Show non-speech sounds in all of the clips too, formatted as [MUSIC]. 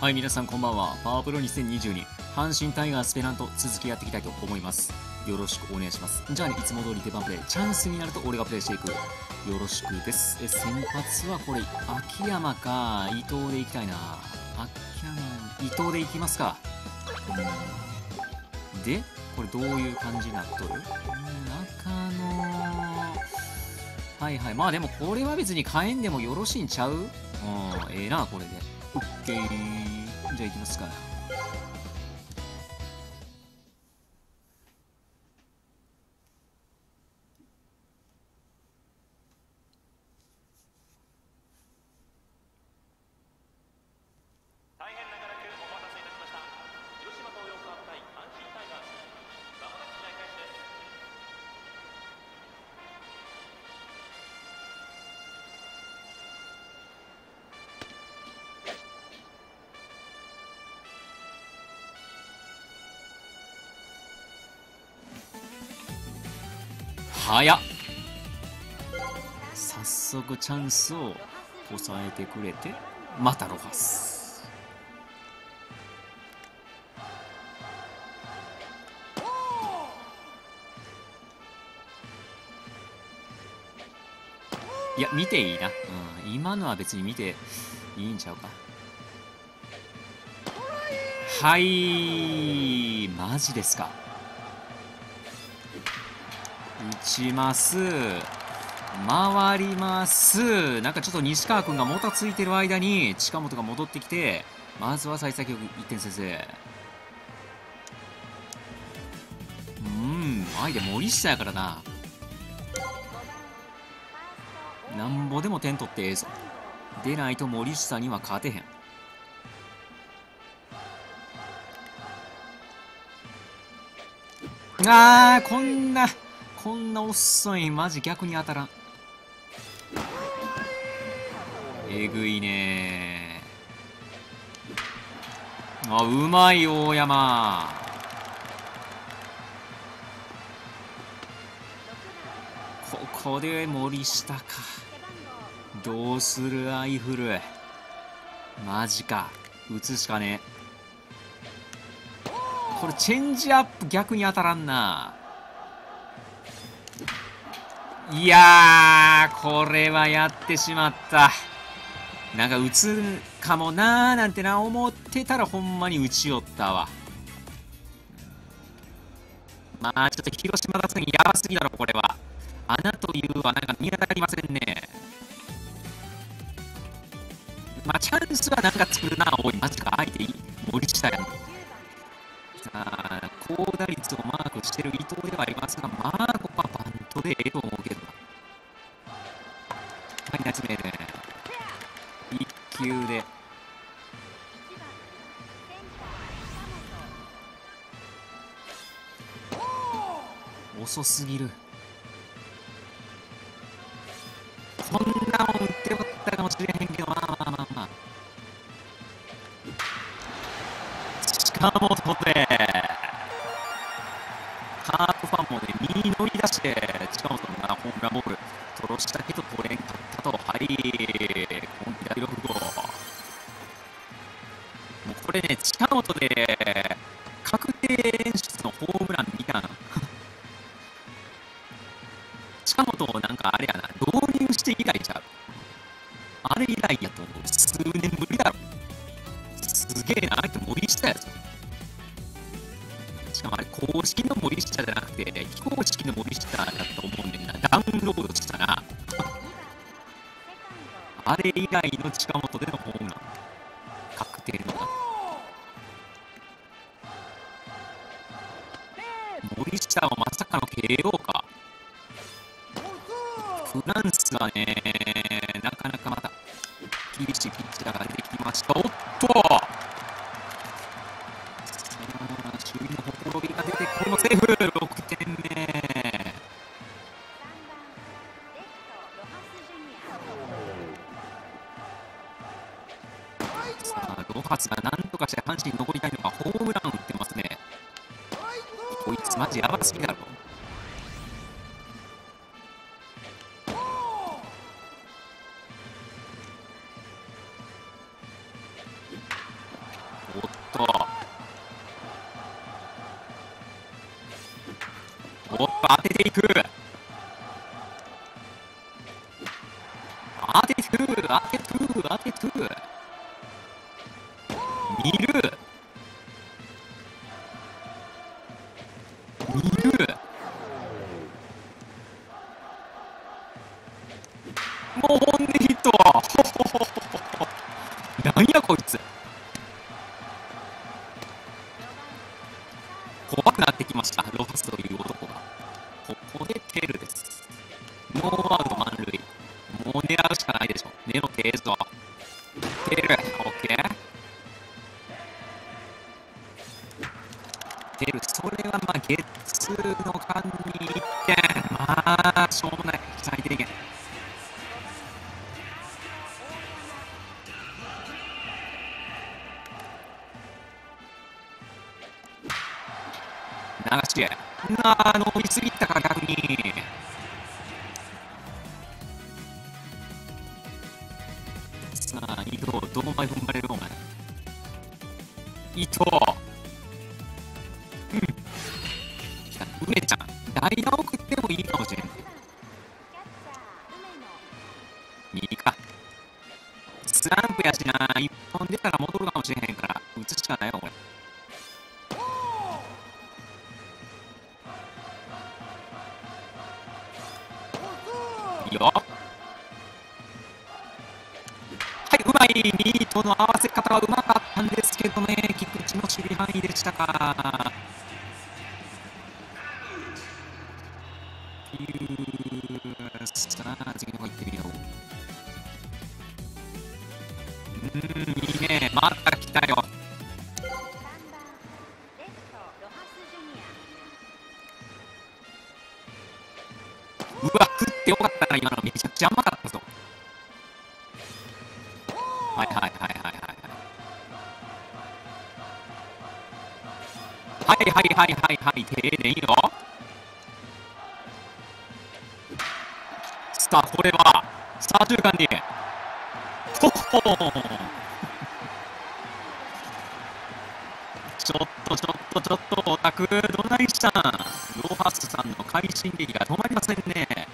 はい、皆さんこんばんは。パワープロ2022阪神タイガースペナント続きやっていきたいと思います。よろしくお願いします。じゃあね、いつも通り手番プレイ。チャンスになると俺がプレイしていく。よろしくです。え、先発はこれ、秋山か、伊藤でいきたいな。秋山、伊藤でいきますか。で、これどういう感じになっとる？中野、はいはい。まあでもこれは別に変えんでもよろしいんちゃう？うん、ええな、これで。オッケー。じゃあ行きますか。早っ。早速チャンスを抑えてくれてまたロハス。いや見ていいな、うん、今のは別に見ていいんちゃうか。はい。マジですか。打ちます。回ります。なんかちょっと西川君がもたついてる間に近本が戻ってきてまずは幸先よく1点先制うん相手森下やからな。なんぼでも点取ってええぞ。出ないと森下には勝てへん。あーこんなこんな遅いマジ逆に当たらん。えぐいね。あうまい大山。ここで森下か。どうするアイフル。マジか。打つしかねこれチェンジアップ逆に当たらんな。いやーこれはやってしまった。なんか打つかもなーなんてな思ってたらほんまに打ちよったわ。まあちょっと広島打線やばすぎだろこれは。穴というはなんか見当たりませんね。まあチャンスはなんか作るなおいマジか。相手森下やん。さあ高打率をマークしてる伊藤ではありますがまあここはでええと思うけどはいナイスメール一球で。遅すぎる。こんなもん打ってよかったかもしれへんけどまあまあまあまあ。近本でカープファンもね身に乗り出して近本がホームランボールトロしたけど取れんかったとはい今季第6号もうこれね近本で確定演出のホームラン見たん [LAUGHS] 近本をなんかあれやな導入して以来ちゃう。あれ以来やと思う。数年公式の森下じゃなくて非公式の森下だと思うねんな。ダウンロードしたなあれ以来の近本でのホームラン確定のな森下はまさかの KO か。フランスはね path 狙うしかないでしょ。ネロテーゾテルオッケーテルそれはまあゲッツーの間に1点。まあしょうもない。最低限。流しなあ伸びすぎたか逆に。スランプやしな一本出たら戻るかもしれへんから打つしかないよこれ。いいよ。はいうまいミートの合わせ方はうまかったんですけどね。菊池の守備範囲でしたか。ピューさあ次の方行ってみよう。うんいいね。また来たよ。うわ食ってよかったな今の。めちゃくちゃ甘かったぞ。はいはいはいはいはい。はいはいはいはいはい。丁寧よさあこれは左中間に。ちょっとちょっとちょっとオタクどないしたんロハスさんの快進撃が止まりませんね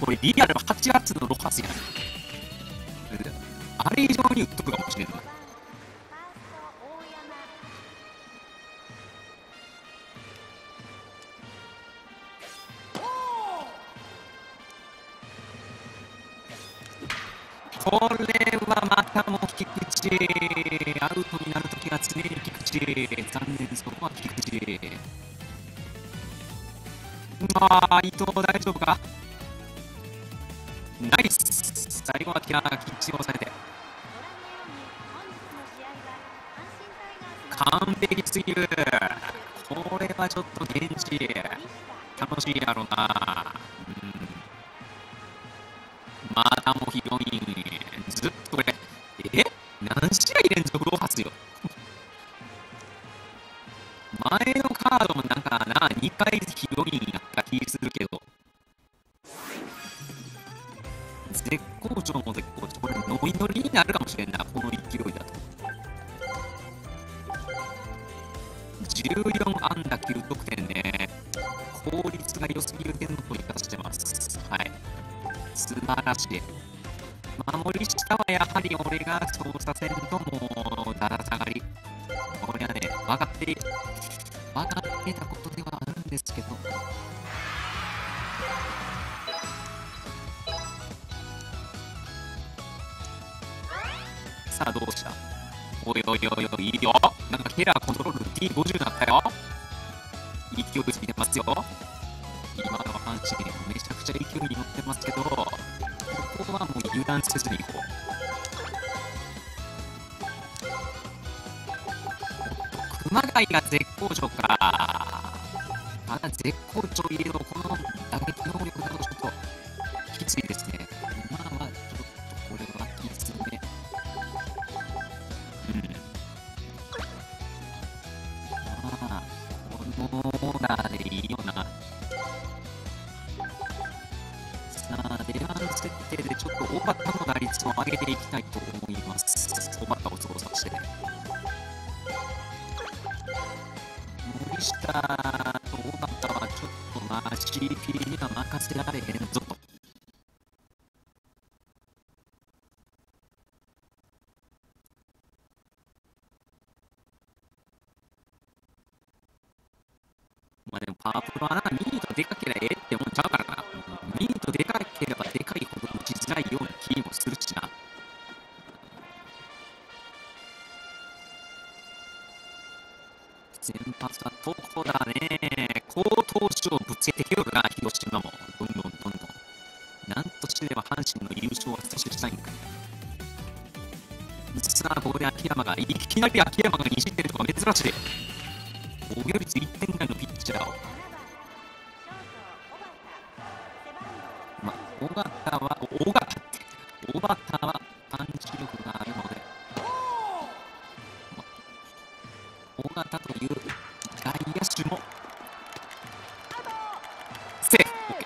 これリアル8月のロハスやんこれはまたも菊池アウトになるときは常に菊池残念そこは菊池。まあ伊藤大丈夫か？ナイス。最後はキラーキッチンを抑えて。完璧すぎる。これはちょっと現地楽しいやろな、うん、何試合連続ロハスよ。前のカードもなんかな2回ヒロインやった気するけど。絶好調も絶好調これノリノリになるかもしれんなこの勢いだと。14安打9得点ね。効率が良すぎる点の取り方してます。はい。素晴らしい。やはり俺が操作せんともうだら下がり。これはね分かって分かってたことではあるんですけど。さあどうした？おいおいおいおいいいよ。なんかヘラーコントロール T50 になったよ。勢いついてますよ。今の阪神めちゃくちゃ勢いに乗ってますけどここはもう油断せずにいこう。熊谷が絶好調か。ただ絶好調いえどこの打撃能力だとちょっときついですね。今はちょっとこれはきつめうん。まあこのオーダーでいいよな。さあ出番設定でちょっと大バッタの打率を上げていきたいと思います。でかければええって思っちゃうからな。ミートでかければでかいほど打ちづらいような気もするしな。先発はどこだね。好投手をぶつけてきよるな、広島も。どんどんどんどん。なんとしてでも阪神の優勝は阻止したいんか。さあ、ここで秋山が、いきなり秋山が2失点とか珍しい。防御率1尾形、尾形はパンチ力があるので、尾形という外野手も、セーフ、OK。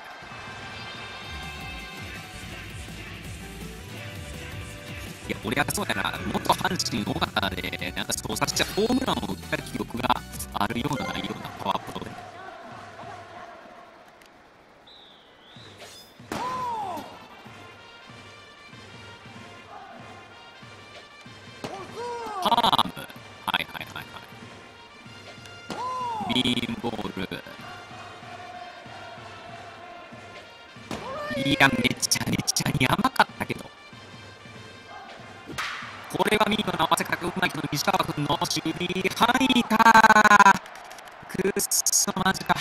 いや、俺はそうやな、元阪神尾形で、なんか操作しちゃホームランを打った記憶があるようないや、めちゃめちゃに甘かったけど。これは見事な汗かくうまいけど、西川君の守備範囲か。くっそ、マジか。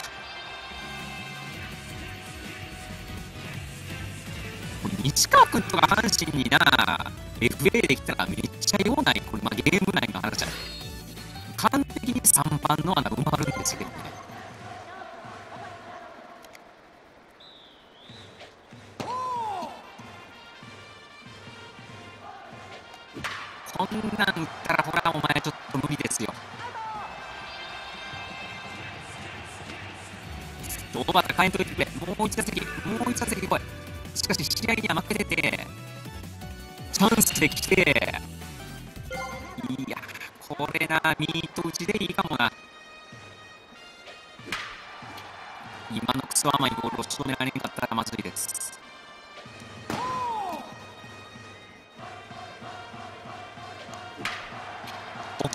西川君とか阪神にな、FA できたらめっちゃ用ない、これ、まあ、ゲーム内の話じゃない。完璧に3番の穴埋まるんですけどね。こんなん打ったら、ほら、お前ちょっと無理ですよ。大畑変えんといてくれ。もう一打席、もう一打席来い。しかし、試合には負けてて、チャンスで来て、いや、これな、ミート打ちでいいかもな。今のクソ甘いボールを仕留められなかったらまずいです。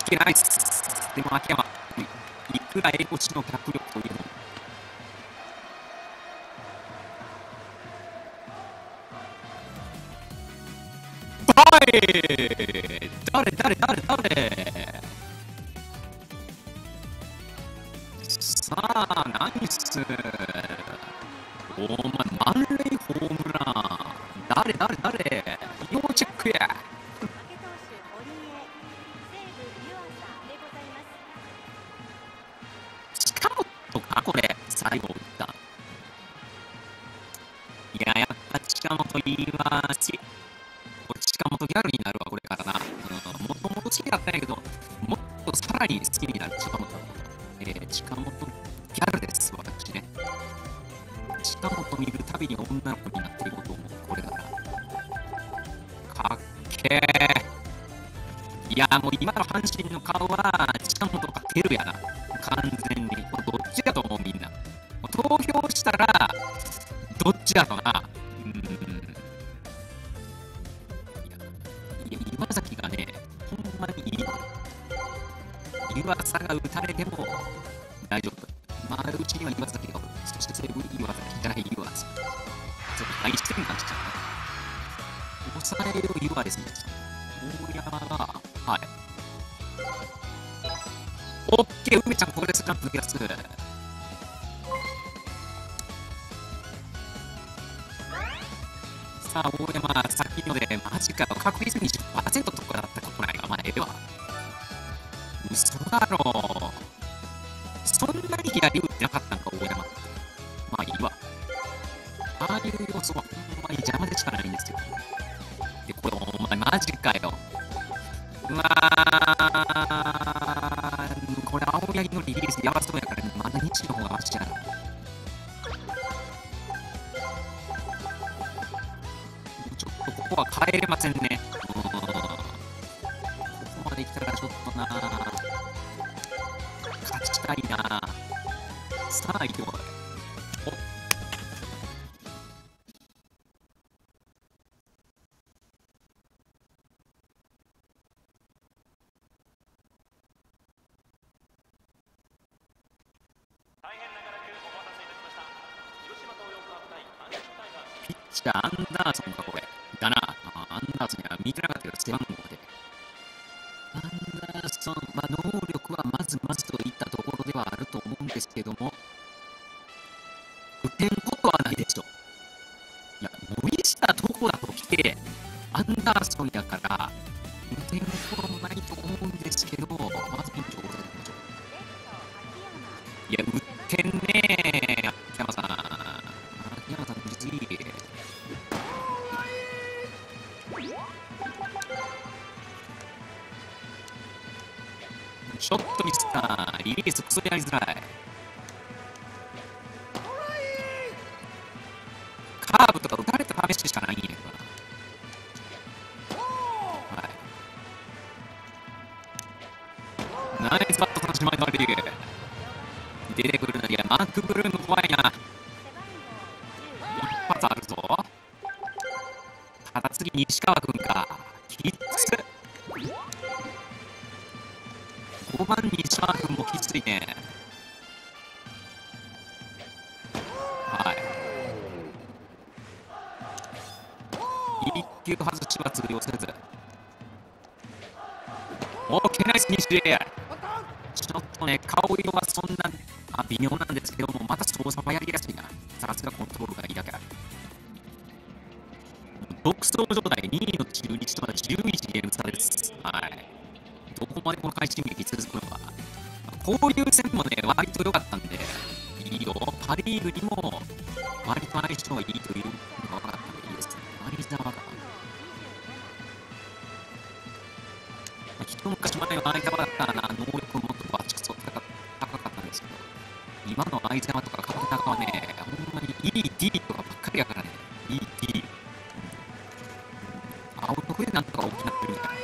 オッケーナイス。でも秋山、いくら英語詞の脚力というのも、誰誰誰誰さあ、ナイス。お前、満塁ホームラン。誰誰誰と言いいわし。近本ギャルになるわ、これからな。うん、もともと好きだったんやけど、もっとさらに好きになる近本のこと。えー、近本ギャルです、私ね。近本見るたびに女の子になっうね。抑える湯浅ですね。大山が、はい。オッケー、梅ちゃん、ここでスランプ抜け出す。さあ、大山、先ので、マジかよ、確実に10%とかだったことないが、まあ、ええわ。嘘だろとここは帰れませんね。うんここまで来たらちょっとな。勝ちたいな。さあ、行くわはないでしょいや森下どこだと来てアンダーソンやから打てんこともないと思うんですけどまずピンチを抑えてみましょういや、売ってんねー、秋山さん。秋山さん、実いい。ショットミスター、リリースクソやりづらい。マーク・ブルーム怖いな。一発あるぞ。ただ次、西川君か。きつ5番西川君もきついね。はい。一球外しは通用せず。オーケーナイス西。ちょっとね、顔色はそんなあ微妙なんですけども、また操作はやりやすいな。さすがコントロールがいいだけある。独走状態2位の中日とは11ゲーム差です。はい。どこまでこの快進撃続くのか。交流戦もね、割と良かったんで、いいよ。パ・リーグにも割と相性がいいという今の相沢とか川中はね、ほんまに ED とかばっかりやからね、ED。アウトフでなんとか大きなってるみたいな。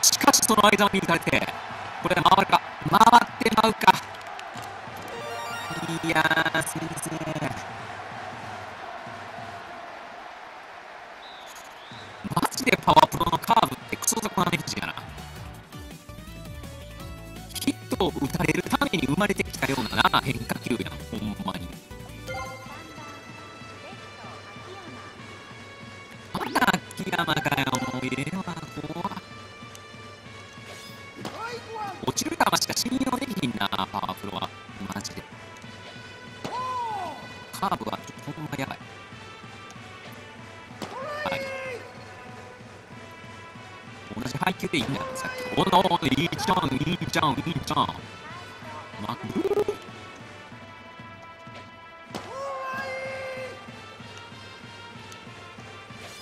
しかしその間に打たれて、これで回るか、回ってまうか。いやー、先生。マジでパワープロのカーブってクソ雑なメッチやな。に生まれてきたような変化球やん、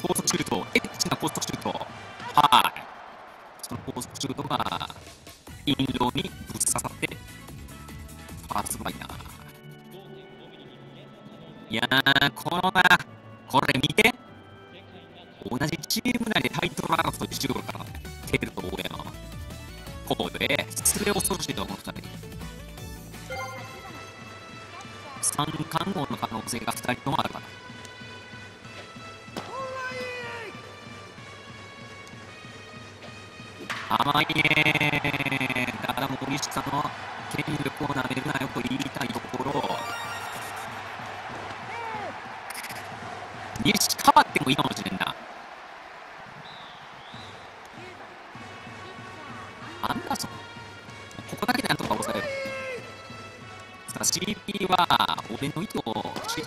高速シュート、エッチな高速シュート。はい。その高速シュートが、陰陽にぶっ刺さって、ファーストライナー。いやー、このな、これ見て。同じチーム内でタイトル争いしてるからね。テールと大山。こうで、失礼恐ろしいと思う二人。三冠王の可能性が二人とも西川ってもいいかもしれんな。アンダーソンここだけでなんとか抑える。さあ、CP は俺の意図を知っ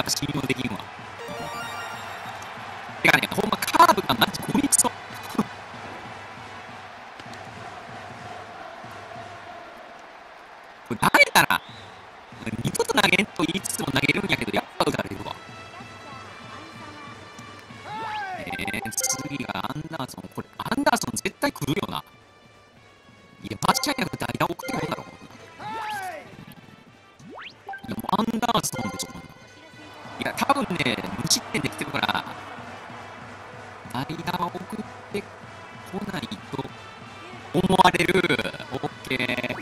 やっぱ信用できんわ。てかねほんまカーブがマジゴミクソ。これ誰だな二度と投げんと言いつつも投げるんやけどやっぱ打たれるわ。えー、次がアンダーソン。これアンダーソン絶対来るよな。いやバッチャーやく代打送ってくるんだろ。いやもうアンダーソンでしょいや多分ね無失点できてるから代打を送ってこないと思われるオッケー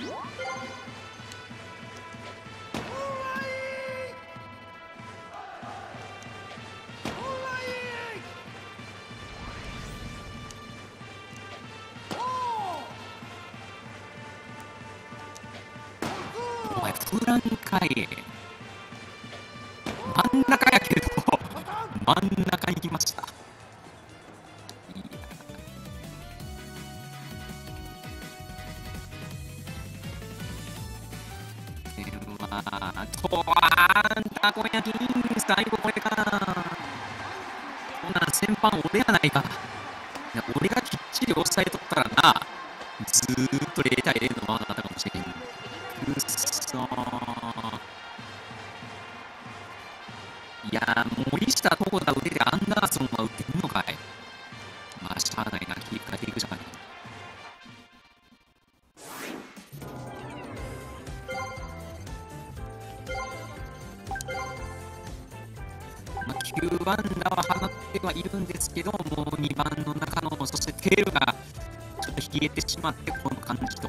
お前フランかい真ん中やけど真ん中に来ました。いやではとわーんたこ焼き最後これかほな先般俺やないか。9安打は放ってはいるんですけど、もう2番の中野、そしてテールがちょっと冷えてしまって、この感じと。